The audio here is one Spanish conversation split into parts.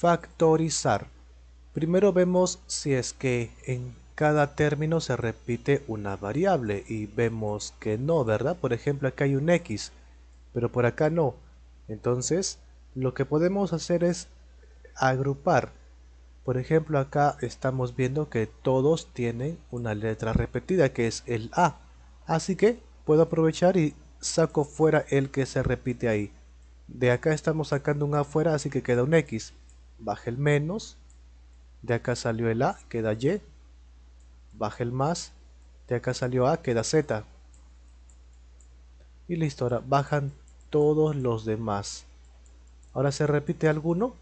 Factorizar. Primero vemos si es que en cada término se repite una variable y vemos que no, ¿verdad? Por ejemplo, acá hay un x, pero por acá no. Entonces, lo que podemos hacer es agrupar. Por ejemplo, acá estamos viendo que todos tienen una letra repetida, que es el A. Así que puedo aprovechar y saco fuera el que se repite ahí. De acá estamos sacando un A fuera, así que queda un X. Baja el menos. De acá salió el A, queda Y. Baja el más. De acá salió A, queda Z. Y listo, ahora bajan todos los demás. Ahora se repite alguno.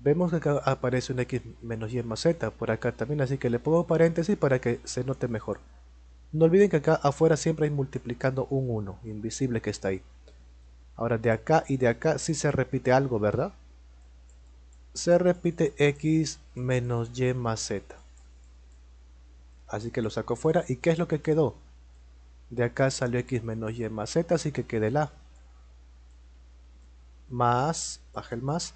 Vemos que acá aparece un X menos Y más Z por acá también, así que le pongo paréntesis para que se note mejor. No olviden que acá afuera siempre hay multiplicando un 1, invisible que está ahí. Ahora de acá y de acá sí se repite algo, ¿verdad? Se repite x menos y más z. Así que lo saco fuera. ¿Y qué es lo que quedó? De acá salió x menos y más z, así que quede la. Más, baja el más.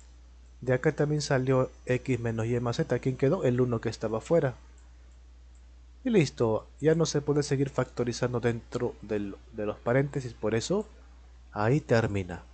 De acá también salió x menos y más z. ¿Quién quedó? El 1 que estaba fuera. Y listo, ya no se puede seguir factorizando dentro de los paréntesis, por eso ahí termina.